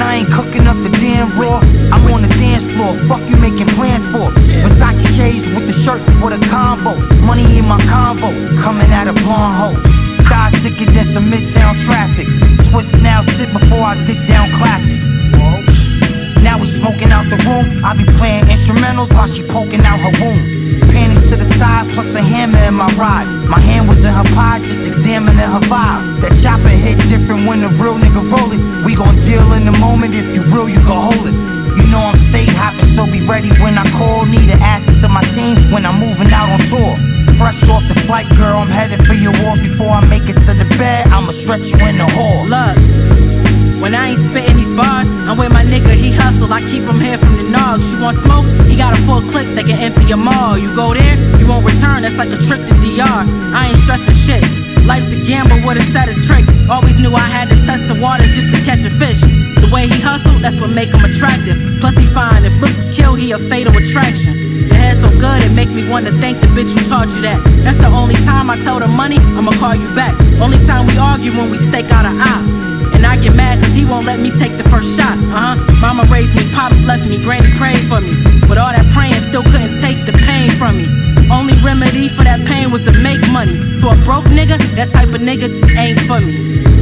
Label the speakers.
Speaker 1: I ain't cooking up the damn raw. I'm on the dance floor. Fuck you making plans for. Versace shades with the shirt with a combo. Money in my convo. Coming out of blonde hole. Thighs thicker than some midtown traffic. Twist now, sit before I dig down classic. Now we smoking out the room. I be playing instrumentals while she poking out her womb. Panties to the in my ride. My hand was in her pie, just examining her vibe. That chopper hit different when the real nigga roll it. We gon' deal in the moment. If you real, you can hold it. You know I'm stay hopping, so be ready when I call. Need an asset to my team when I'm moving out on tour. Fresh off the flight, girl, I'm headed for your walls. Before I make it to the bed, I'ma stretch you in the hall.
Speaker 2: Look, when I ain't spitting these bars, I'm with my nigga, he hustle. I keep him here from the nog. She want smoke? He got a full clip that can empty a mall. You go there, you won't. That's like a trick to DR. I ain't stressing shit. Life's a gamble with a set of tricks. Always knew I had to test the waters just to catch a fish. The way he hustle, that's what make him attractive. Plus he fine. If looks kill, he a fatal attraction. Your hair so good, it make me wanna thank the bitch who taught you that. That's the only time I tell the money, I'ma call you back. Only time we argue when we stake out a op. And I get mad cause he won't let me take the first shot. Uh huh. Mama raised me, pops left me, granny prayed for me. But all that praying still couldn't take the pain from me. Money. So a broke nigga, that type of nigga just ain't for me.